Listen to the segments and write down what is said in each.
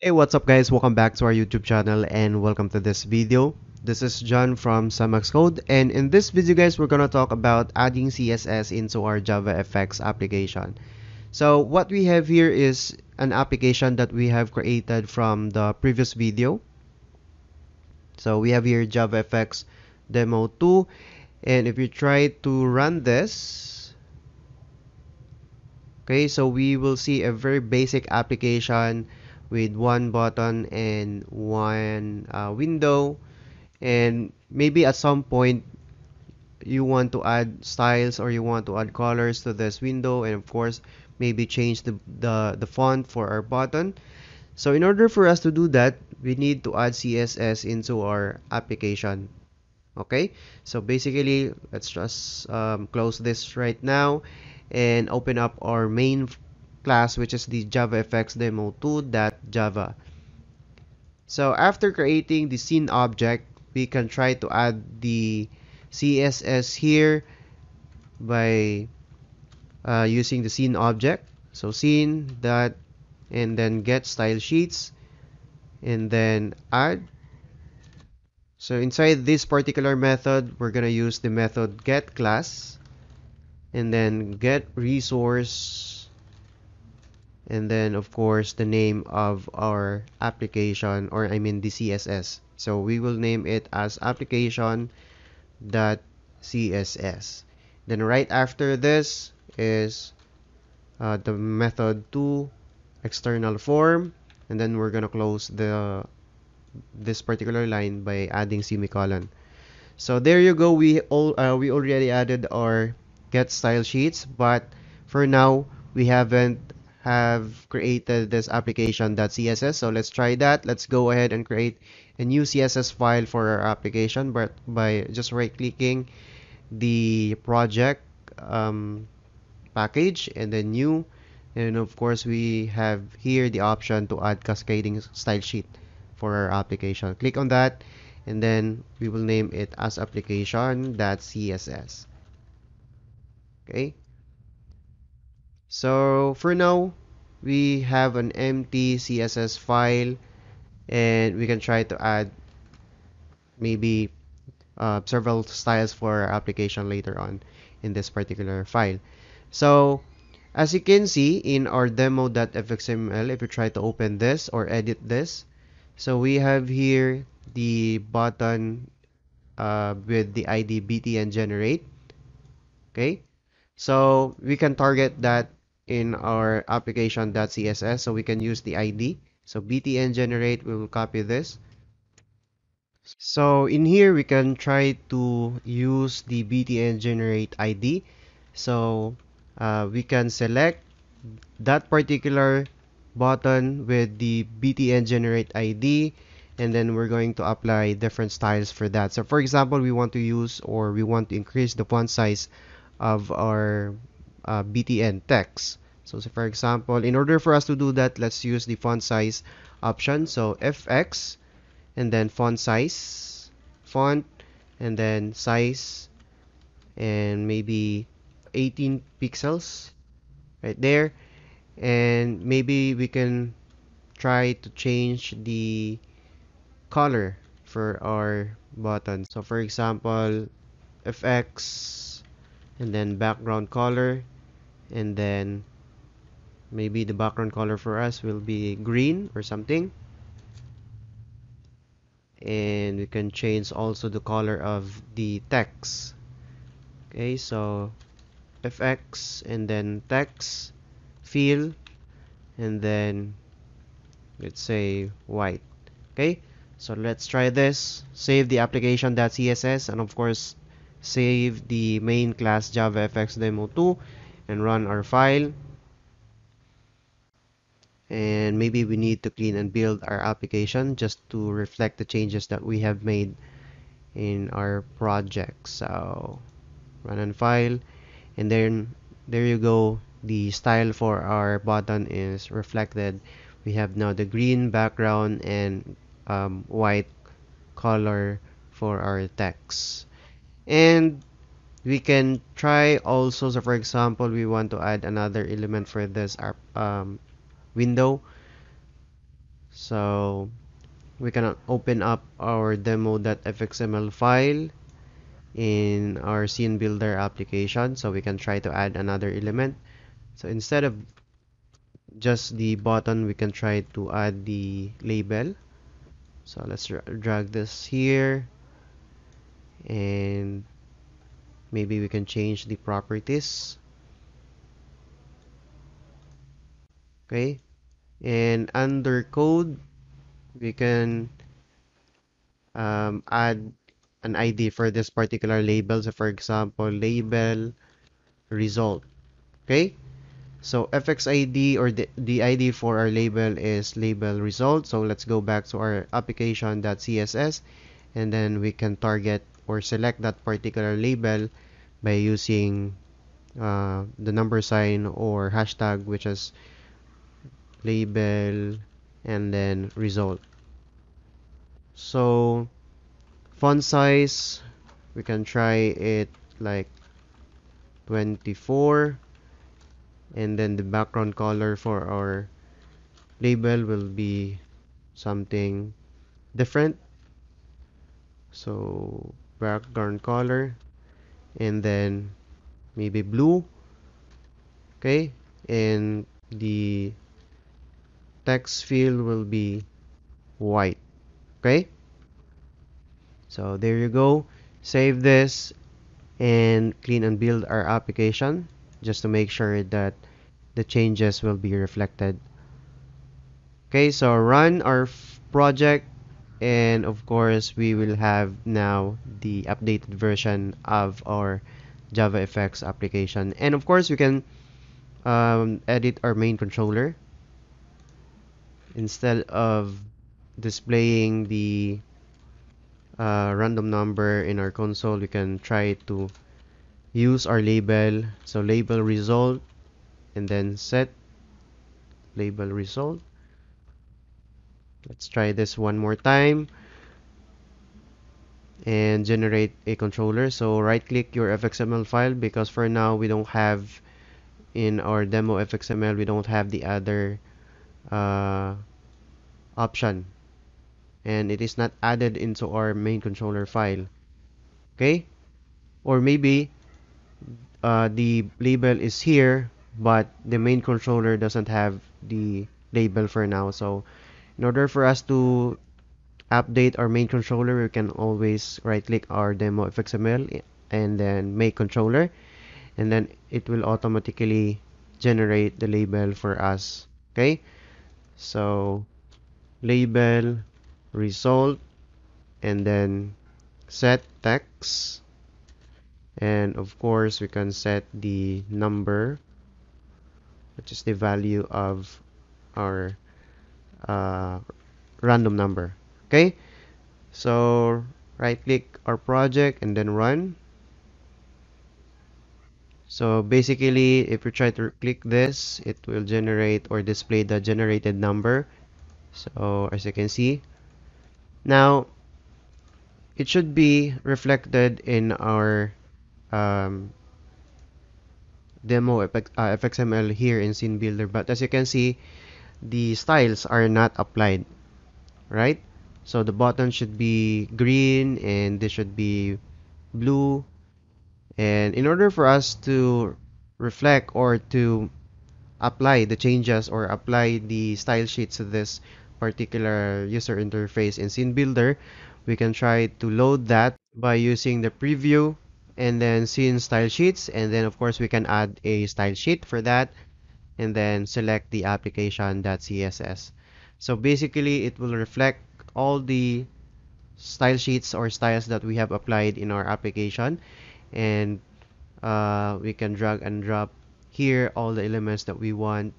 Hey, what's up guys? Welcome back to our YouTube channel and welcome to this video. This is John from Xemacs Code and in this video guys, we're gonna talk about adding CSS into our JavaFX application. So what we have here is an application that we have created from the previous video. So we have here JavaFX demo 2 and if you try to run this, okay, so we will see a very basic application with one button and one uh, window. And maybe at some point you want to add styles or you want to add colors to this window and of course maybe change the, the, the font for our button. So in order for us to do that we need to add CSS into our application. Okay? So basically let's just um, close this right now and open up our main class which is the JavaFX demo 2.java. So after creating the scene object, we can try to add the CSS here by uh, using the scene object. So scene dot and then get style sheets and then add. So inside this particular method, we're gonna use the method get class and then get resource and then of course the name of our application or I mean the CSS so we will name it as application dot CSS then right after this is uh, the method to external form. And then we're gonna close the this particular line by adding semicolon. So there you go. We all uh, we already added our get style sheets but for now we haven't have created this application.css. So let's try that. Let's go ahead and create a new CSS file for our application but by just right clicking the project um, package and then new and of course we have here the option to add cascading style sheet for our application click on that and then we will name it as application.css okay so for now, we have an empty CSS file and we can try to add maybe uh, several styles for our application later on in this particular file. So as you can see in our demo.fxml, if you try to open this or edit this, so we have here the button uh, with the ID btn generate. Okay, so we can target that in our application.css so we can use the ID so btn generate we will copy this. So in here we can try to use the btn generate ID so uh, we can select that particular button with the btn generate ID and then we're going to apply different styles for that. So for example we want to use or we want to increase the font size of our uh, btn text so, so for example in order for us to do that let's use the font size option. So fx and then font size font and then size and maybe 18 pixels right there. And maybe we can try to change the color for our button. So for example fx and then background color and then maybe the background color for us will be green or something. And we can change also the color of the text. Okay so fx and then text fill and then let's say white. Okay so let's try this. Save the application.css and of course save the main class javafx demo 2 and run our file. And maybe we need to clean and build our application just to reflect the changes that we have made in our project. So run and file. And then there you go. The style for our button is reflected. We have now the green background and um, white color for our text. And we can try also so for example we want to add another element for this um, window. So we can open up our demo.fxml file in our scene builder application. So we can try to add another element. So instead of just the button we can try to add the label. So let's drag this here. And maybe we can change the properties okay and under code we can um, add an ID for this particular label. So for example, label result. Okay? So fxid or the, the ID for our label is label result. So let's go back to our application.css and then we can target or select that particular label by using uh, the number sign or hashtag which is label and then result. So font size we can try it like 24 and then the background color for our label will be something different. So background color. And then maybe blue. Okay? And the text fill will be white. Okay? So there you go. Save this and clean and build our application just to make sure that the changes will be reflected. Okay? So run our project and of course we will have now the updated version of our JavaFX application. And of course we can um, edit our main controller. Instead of displaying the uh, random number in our console we can try to use our label. So label result and then set label result let's try this one more time. And generate a controller. So right click your fxml file because for now we don't have in our demo fxml we don't have the other uh, option. And it is not added into our main controller file. Okay? Or maybe uh, the label is here but the main controller doesn't have the label for now. So in order for us to update our main controller we can always right click our demo fxml and then make controller. And then it will automatically generate the label for us okay? So label result and then set text. And of course we can set the number which is the value of our uh, random number okay? So right click our project and then run. So basically if you try to click this it will generate or display the generated number. So as you can see now, it should be reflected in our um, demo uh, fxml here in scene builder. But as you can see the styles are not applied right? So the button should be green and this should be blue. And in order for us to reflect or to apply the changes or apply the style sheets to this particular user interface in Scene Builder, we can try to load that by using the preview and then scene style sheets. And then of course we can add a style sheet for that and then select the application.css so basically it will reflect all the style sheets or styles that we have applied in our application. And uh, we can drag and drop here all the elements that we want.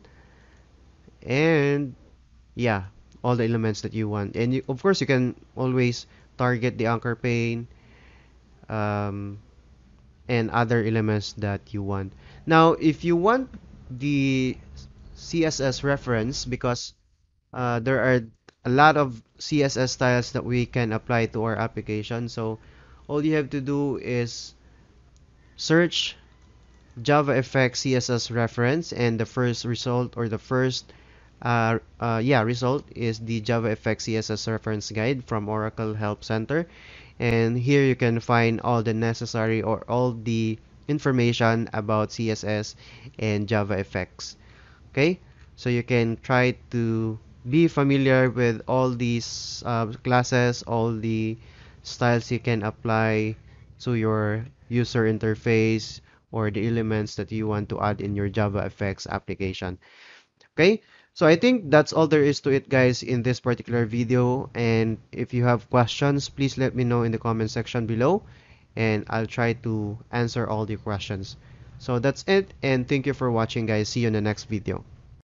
And yeah all the elements that you want. And you, of course you can always target the anchor pane um, and other elements that you want. Now if you want the CSS reference because uh, there are a lot of CSS styles that we can apply to our application so all you have to do is search JavaFX CSS reference and the first result or the first uh, uh, yeah, result is the JavaFX CSS reference guide from Oracle Help Center. And here you can find all the necessary or all the information about CSS and JavaFX. Okay, so you can try to be familiar with all these uh, classes, all the styles you can apply to your user interface or the elements that you want to add in your JavaFX application. Okay, so I think that's all there is to it guys in this particular video and if you have questions please let me know in the comment section below and I'll try to answer all the questions. So that's it and thank you for watching guys. See you in the next video.